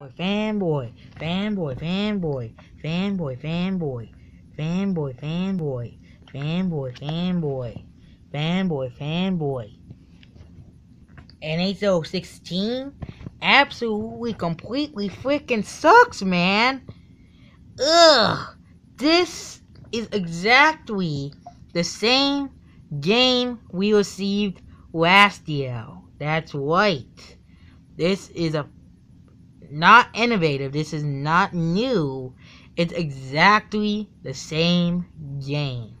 fanboy, fanboy, fanboy, fanboy, fanboy, fanboy, fanboy, fanboy, fanboy, fanboy, fanboy. NHL 16 absolutely completely freaking sucks, man. Ugh. This is exactly the same game we received last year. That's right. This is a not innovative. This is not new. It's exactly the same game.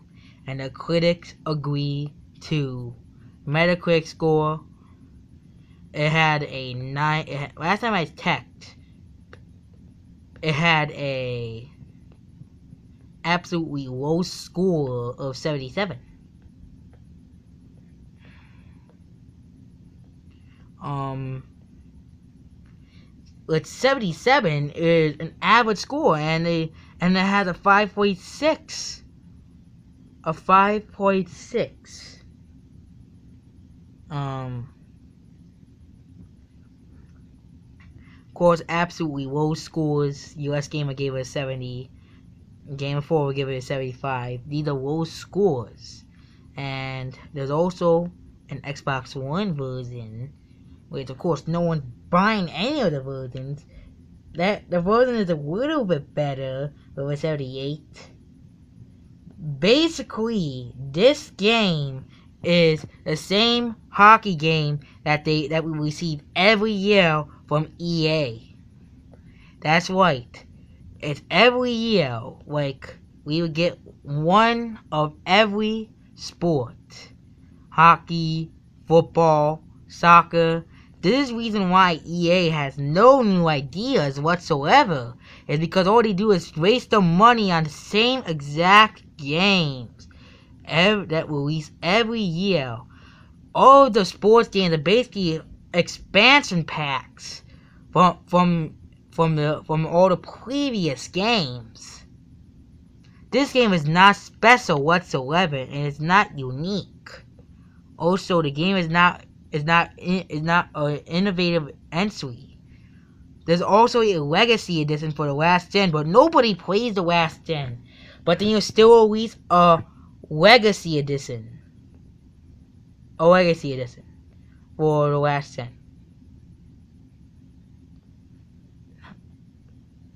And the critics agree to Metacritic score. It had a nine. Had, last time I checked, it had a absolutely low score of 77. Um, with 77 is an average score, and they and it has a 5.6, a 5.6. Um, of course, absolutely low scores. US Gamer gave it a 70. Game 4 will give it a 75. These are low scores. And there's also an Xbox One version, which of course no one's buying any of the versions. That the version is a little bit better but with a 78. Basically, this game is the same hockey game that they that we receive every year from EA. That's right it's every year like we would get one of every sport hockey football soccer this is reason why EA has no new ideas whatsoever is because all they do is waste the money on the same exact games every, that release every year all the sports games are basically expansion packs from from from the from all the previous games. This game is not special whatsoever and it's not unique. Also, the game is not is not is not an innovative entry. There's also a legacy edition for the last gen, but nobody plays the last gen. But then you still release a legacy edition. A legacy edition for the last gen.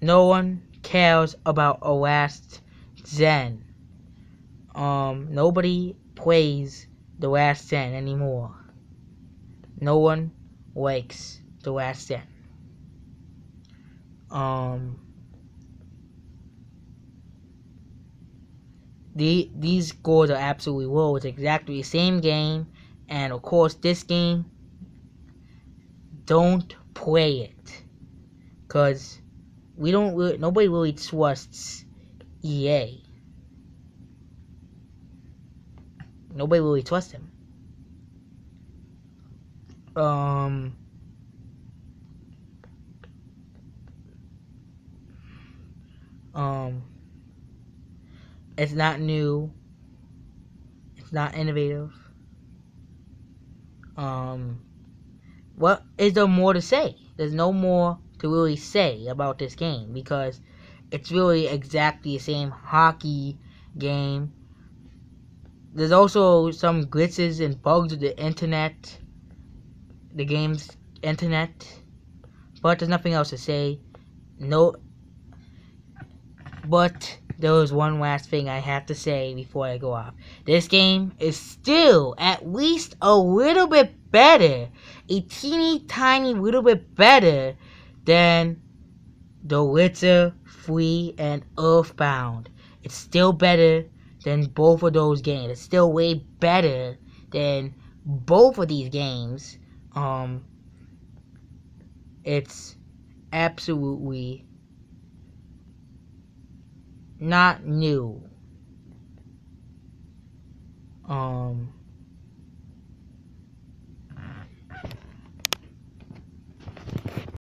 no one cares about a last gen. Um, nobody plays the last gen anymore. No one likes the last gen. Um, the these scores are absolutely low. It's exactly the same game, and of course, this game. Don't play it, cause we don't really, nobody really trusts EA. Nobody really trusts him. Um. Um. It's not new. It's not innovative. Um. What is there more to say? There's no more to really say about this game because it's really exactly the same hockey game. There's also some glitches and bugs with the internet, the game's internet, but there's nothing else to say. No, but there was one last thing I have to say before I go off. This game is still at least a little bit better, a teeny tiny little bit better than The Witcher 3 and Earthbound. It's still better than both of those games. It's still way better than both of these games. Um, it's absolutely not new. Um,